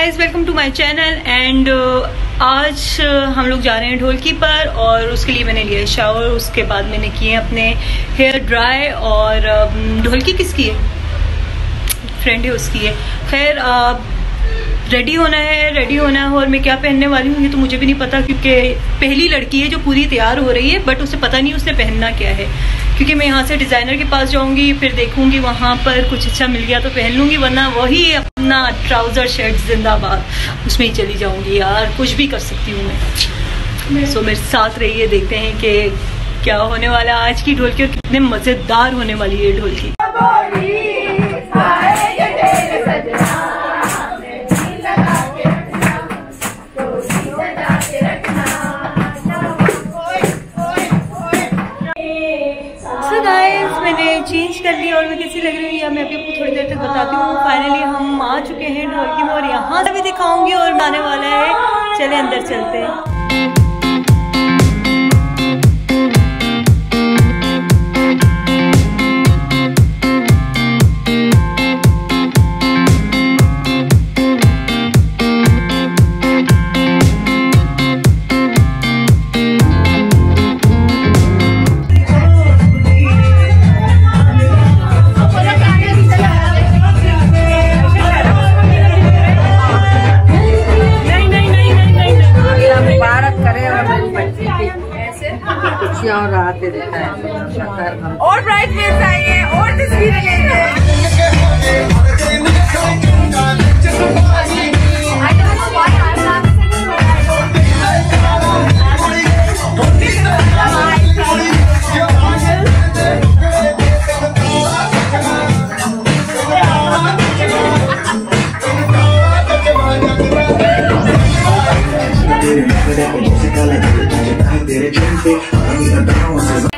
Guys welcome to my channel and आज uh, हम लोग जा रहे हैं ढोलकी पर और उसके लिए मैंने लिया शावर उसके बाद मैंने किए अपने हेयर ड्राई और um, ढोलकी किसकी है? फ्रेंड है उसकी है। खैर रेडी होना है रेडी होना है और मैं क्या पहनने वाली हूँ ये तो मुझे भी नहीं पता क्योंकि पहली लड़की है जो पूरी तैयार हो रही है बट उसे पता नहीं उसने पहनना क्या है। क्योंकि मैं यहाँ से डिज़ाइनर के पास जाऊँगी फिर देखूँगी वहाँ पर कुछ अच्छा मिल गया तो पहन लूँगी वरना वही अपना ट्राउज़र शर्ट जिंदाबाद उसमें ही चली जाऊँगी यार कुछ भी कर सकती हूँ मैं। सो so, मेरे साथ रहिए देखते हैं कि क्या होने वाला आज की ढोलकी और कितने मज़ेदार होने वाली है ढोलकी। कर और मैं कैसी लग रही हूँ मैं अभी आपको थोड़ी देर तक बताती हूँ। फाइनली हम आ चुके हैं ढोलकी में और यहाँ से भी दिखाऊँगी और आने वाला है। चले अंदर चलते हैं। खुशियाँ और राहतें देता है और ब्राइट फेस आइए और तस्वीरें लेंगे। तेरे चलते अभी बताऊँ काजल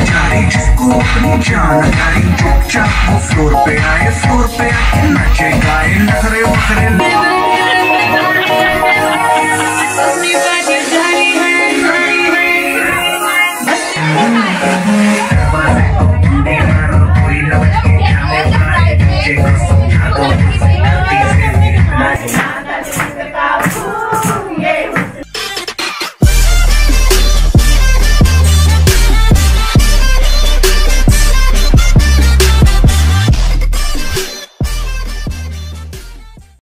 बेचारी जिसको अपनी जान गाई चुपचाप वो फ्लोर पे आए फ्लोर पे आके नचे, गाए नखरे वखरे